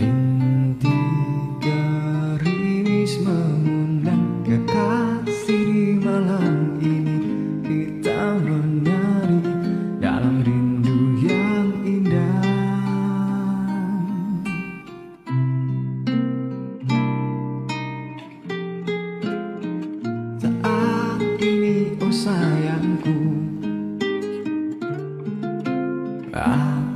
Rinti garis di malam ini. Kita menari dalam rindu yang indah. Saat ini oh sayangku. Ah